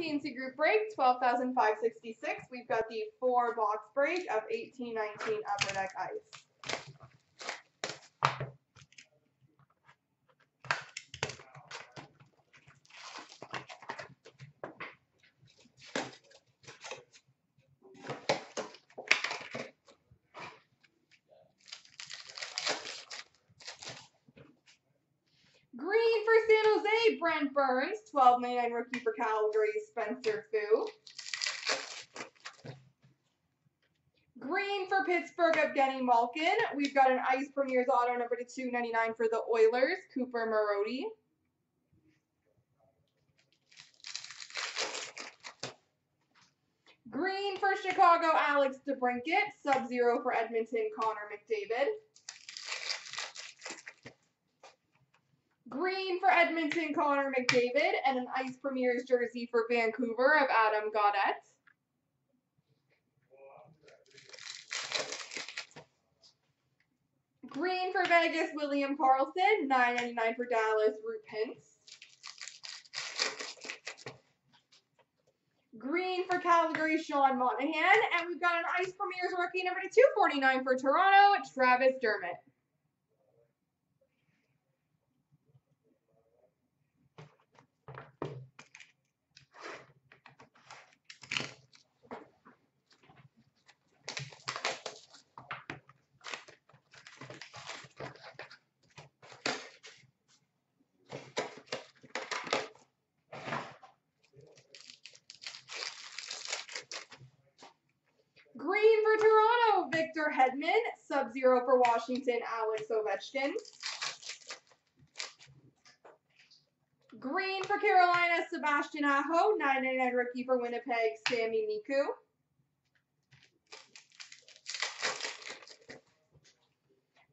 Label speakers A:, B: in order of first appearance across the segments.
A: CNC group break, 12,566. We've got the four box break of 1819 Upper Deck Ice. Green for San Jose, Brent Burns. 12.99 rookie for Calgary, Spencer Foo. Green for Pittsburgh, Evgeny Malkin. We've got an Ice Premier's auto number to 299 for the Oilers, Cooper Marody. Green for Chicago, Alex DeBrincat. Sub-Zero for Edmonton, Connor McDavid. Green for Edmonton, Connor McDavid, and an Ice Premier's jersey for Vancouver of Adam Gaudette. Green for Vegas, William ninety nine for Dallas, Roope Hintz. Green for Calgary, Sean Monahan. And we've got an Ice Premier's rookie number to 249 for Toronto, Travis Dermott. Green for Toronto, Victor Hedman. Sub-Zero for Washington, Alex Ovechkin. Green for Carolina, Sebastian Aho. 999 rookie for Winnipeg, Sami Niku.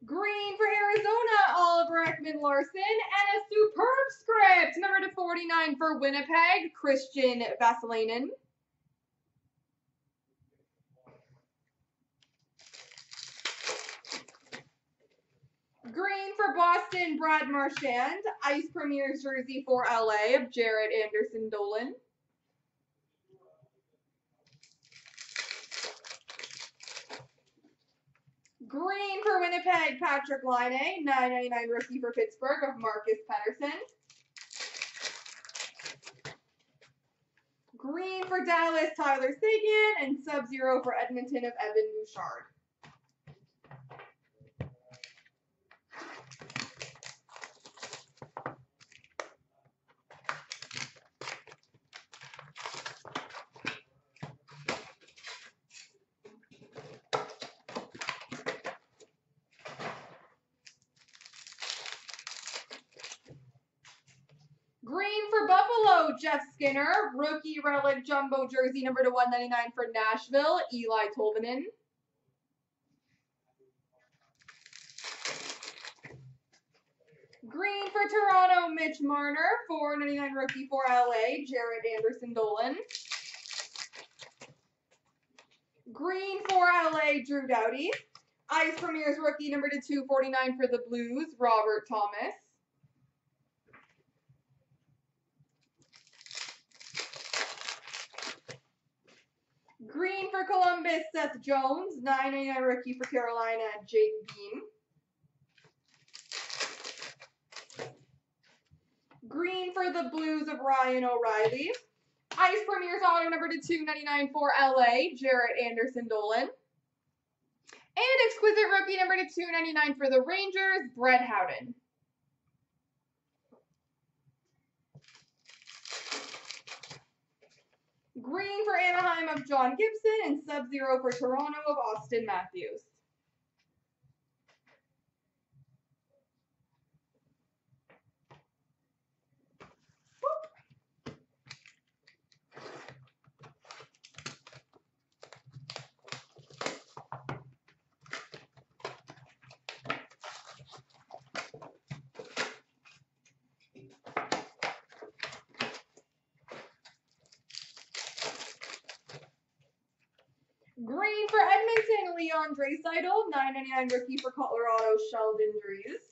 A: Green for Arizona, Oliver Ekman Larsson. And a superb script, number to 49 for Winnipeg, Kristian Vesalainen. Green for Boston, Brad Marchand. Ice Premier's jersey for LA of Jaret Anderson Dowling. Green for Winnipeg, Patrik Laine. 999 rookie for Pittsburgh of Marcus Pettersson. Green for Dallas, Tyler Seguin. And Sub-Zero for Edmonton of Evan Bouchard. Green for Buffalo, Jeff Skinner. Rookie relic jumbo jersey number to 199 for Nashville, Eeli Tolvanen. Green for Toronto, Mitch Marner. 499 rookie for LA, Jaret Anderson Dowling. Green for LA, Drew Doughty. Ice Premier's rookie number to 249 for the Blues, Robert Thomas. Green for Columbus, Seth Jones. 999 rookie for Carolina, Jake Bean. Green for the Blues of Ryan O'Reilly. Ice Premier's auto number to 299 for LA, Jaret Anderson Dowling. And exquisite rookie number to 299 for the Rangers, Brett Howden. Green for Anaheim of John Gibson and Sub-Zero for Toronto of Auston Matthews. Green for Edmonton, Leon Draisaitl. 999 rookie for Colorado, Sheldon Dries.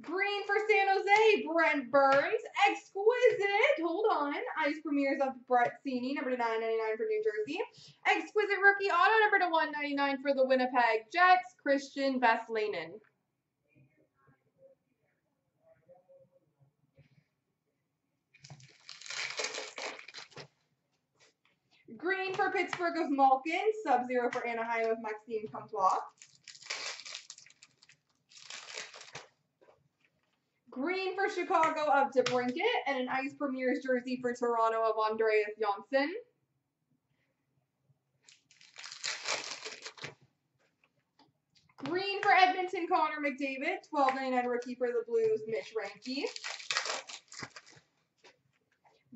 A: Green for San Jose, Brent Burns. Exquisite, hold on. Ice Premiers of Brett Seney, number to 999 for New Jersey. Exquisite Rookie Auto, number to 199 for the Winnipeg Jets, Kristian Vesalainen. Green for Pittsburgh of Malkin. Sub-Zero for Anaheim of Maxime Comtois. Green for Chicago of DeBrincat. And an Ice Premier's jersey for Toronto of Andreas Johnsson. Green for Edmonton, Connor McDavid. 12.99 rookie for the Blues, Mitch Reinke.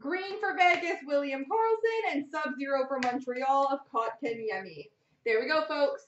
A: Green for Vegas, William Karlsson, and Sub-Zero for Montreal of Kotkaniemi. There we go, folks.